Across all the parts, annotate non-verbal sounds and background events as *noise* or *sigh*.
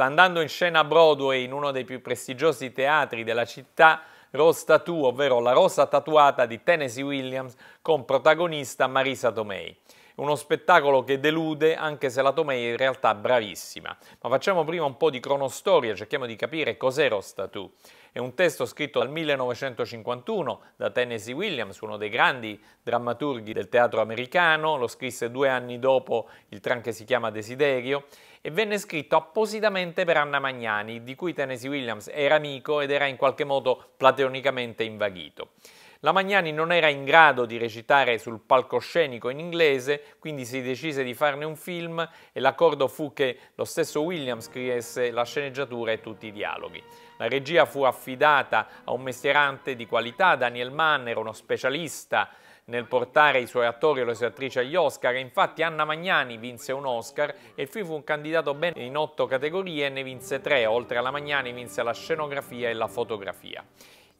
Sta andando in scena a Broadway in uno dei più prestigiosi teatri della città Rose Tattoo, ovvero La rosa tatuata di Tennessee Williams con protagonista Marisa Tomei. Uno spettacolo che delude anche se la Tomei è in realtà bravissima. Ma facciamo prima un po' di cronostoria, cerchiamo di capire cos'è Rose Tattoo. È un testo scritto dal 1951 da Tennessee Williams, uno dei grandi drammaturghi del teatro americano, lo scrisse due anni dopo il tran che si chiama Desiderio e venne scritto appositamente per Anna Magnani, di cui Tennessee Williams era amico ed era in qualche modo platonicamente invaghito. La Magnani non era in grado di recitare sul palcoscenico in inglese, quindi si decise di farne un film e l'accordo fu che lo stesso Williams scrivesse la sceneggiatura e tutti i dialoghi. La regia fu affidata a un mestierante di qualità, Daniel Mann era uno specialista nel portare i suoi attori e le sue attrici agli Oscar infatti Anna Magnani vinse un Oscar e il film fu un candidato ben in otto categorie e ne vinse tre, oltre alla Magnani vinse la scenografia e la fotografia.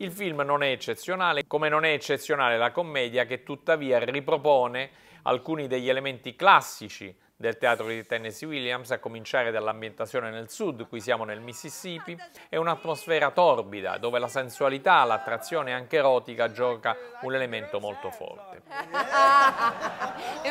Il film non è eccezionale, come non è eccezionale la commedia che tuttavia ripropone alcuni degli elementi classici del teatro di Tennessee Williams, a cominciare dall'ambientazione nel sud, qui siamo nel Mississippi, e un'atmosfera torbida, dove la sensualità, l'attrazione anche erotica gioca un elemento molto forte. *laughs*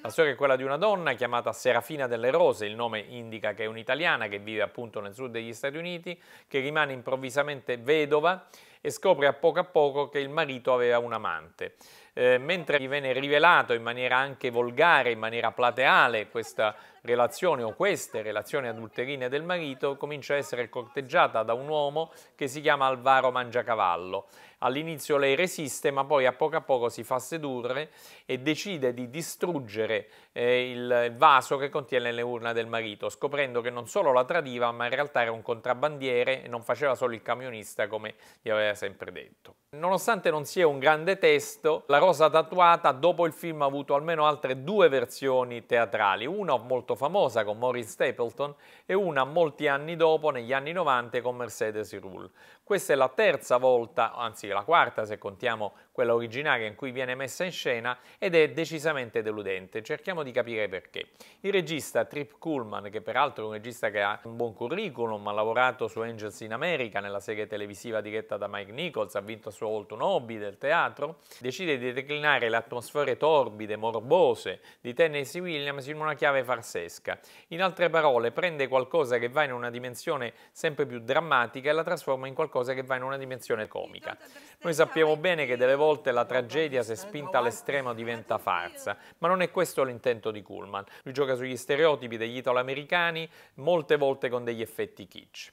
La storia è quella di una donna chiamata Serafina delle Rose, il nome indica che è un'italiana che vive appunto nel sud degli Stati Uniti, che rimane improvvisamente vedova e scopre a poco a poco che il marito aveva un amante. Eh, mentre gli viene rivelato in maniera anche volgare, in maniera plateale questa relazione o queste relazioni adulterine del marito, comincia a essere corteggiata da un uomo che si chiama Alvaro Mangiacavallo. All'inizio lei resiste, ma poi a poco a poco si fa sedurre e decide di distruggere eh, il vaso che contiene le urna del marito, scoprendo che non solo la tradiva, ma in realtà era un contrabbandiere e non faceva solo il camionista come gli aveva sempre detto. Nonostante non sia un grande testo, La rosa tatuata dopo il film ha avuto almeno altre due versioni teatrali, una molto famosa con Maurice Stapleton e una molti anni dopo, negli anni 90, con Mercedes Rull. Questa è la terza volta, anzi la quarta se contiamo quella originaria in cui viene messa in scena ed è decisamente deludente. Cerchiamo di capire perché. Il regista Trip Kullman, che peraltro è un regista che ha un buon curriculum, ha lavorato su Angels in America nella serie televisiva diretta da Mike Nichols, ha vinto a sua volta un hobby del teatro, decide di declinare le atmosfere torbide, morbose di Tennessee Williams in una chiave farsesca. In altre parole, prende qualcosa che va in una dimensione sempre più drammatica e la trasforma in qualcosa che va in una dimensione comica. Noi sappiamo bene che delle volte la tragedia, se spinta all'estremo, diventa farsa, ma non è questo l'intento di Kuhlman. Lui gioca sugli stereotipi degli italo-americani, molte volte con degli effetti kitsch.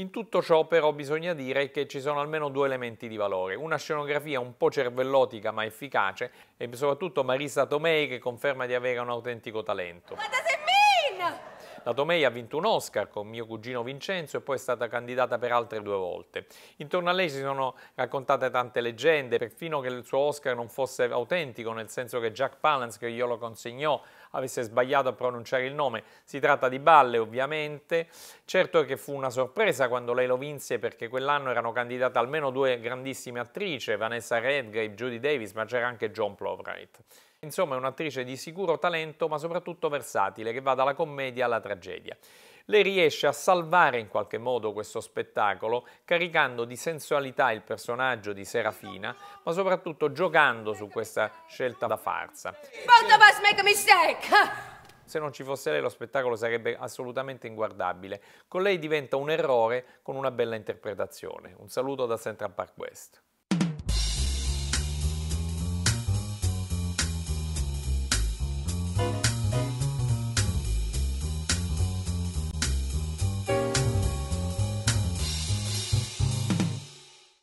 In tutto ciò però bisogna dire che ci sono almeno due elementi di valore, una scenografia un po' cervellotica ma efficace e soprattutto Marisa Tomei che conferma di avere un autentico talento. What does it mean? La Tomei ha vinto un Oscar con mio cugino Vincenzo e poi è stata candidata per altre due volte. Intorno a lei si sono raccontate tante leggende, perfino che il suo Oscar non fosse autentico, nel senso che Jack Palance, che glielo consegnò, avesse sbagliato a pronunciare il nome. Si tratta di balle, ovviamente. Certo che fu una sorpresa quando lei lo vinse, perché quell'anno erano candidate almeno due grandissime attrici, Vanessa Redgrave, Judy Davis, ma c'era anche John Plovright. Insomma, è un'attrice di sicuro talento, ma soprattutto versatile, che va dalla commedia alla tragedia. Lei riesce a salvare in qualche modo questo spettacolo, caricando di sensualità il personaggio di Serafina, ma soprattutto giocando su questa scelta da farsa. Both of us make a mistake. Se non ci fosse lei lo spettacolo sarebbe assolutamente inguardabile. Con lei diventa un errore con una bella interpretazione. Un saluto da Central Park West.